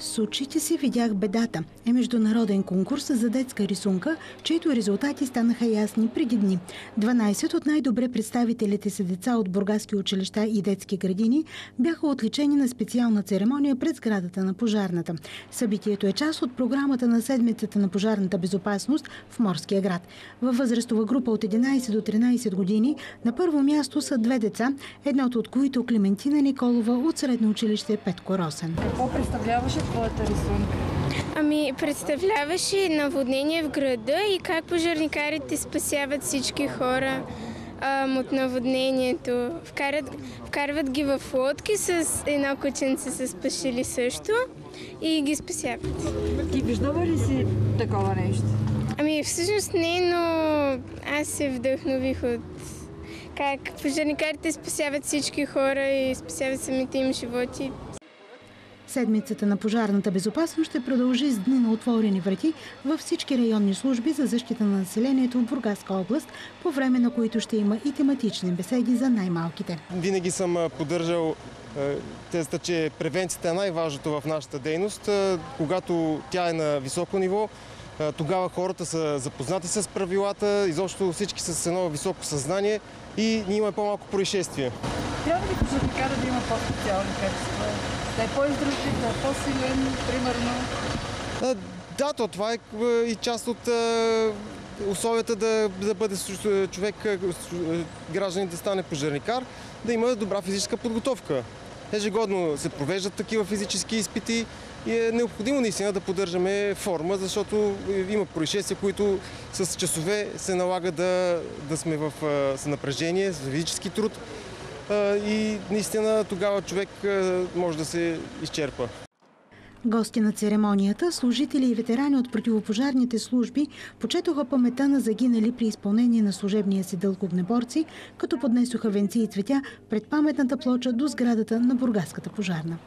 С очите си видях бедата е международен конкурс за детска рисунка, чието резултати станаха ясни преди дни. 12 от най-добре представителите си деца от бургаски училища и детски градини бяха отличени на специална церемония пред сградата на пожарната. Събитието е част от програмата на седмицата на пожарната безопасност в Морския град. Във възрастова група от 11 до 13 години на първо място са две деца, едното от които Клементина Николова от средно училище Петко Росен. Какво представляваше твоята рисунка? Ами, представляваше наводнение в града и как пожарникарите спасяват всички хора ам, от наводнението. Вкарат, вкарват ги в лодки с едно кученце са спашили също и ги спасяват. Ти виждала ли си такова нещо? Ами, всъщност не, но аз се вдъхнових от как пожарникарите спасяват всички хора и спасяват самите им животи. Седмицата на пожарната безопасност ще продължи с дни на отворени врати във всички районни служби за защита на населението в Бургаска област, по време на които ще има и тематични беседи за най-малките. Винаги съм поддържал тезата, че превенцията е най-важното в нашата дейност. Когато тя е на високо ниво, тогава хората са запознати с правилата, изобщо всички с едно високо съзнание и ние имаме по-малко происшествия. Трябва ли пожарникара да има по-специални качества? Да е по-издръжлив, да е по-силен, примерно? Да, то това е и част от условията да, да бъде човек, гражданин да стане пожарникар, да има добра физическа подготовка. Ежегодно се провеждат такива физически изпити и е необходимо наистина да поддържаме форма, защото има происшествия, които с часове се налага да, да сме в напрежение, с физически труд и наистина тогава човек може да се изчерпа. Гости на церемонията, служители и ветерани от противопожарните служби почетоха памета на загинали при изпълнение на служебния си дълг огнеборци, като поднесоха венци и цветя пред паметната плоча до сградата на Бургаската пожарна.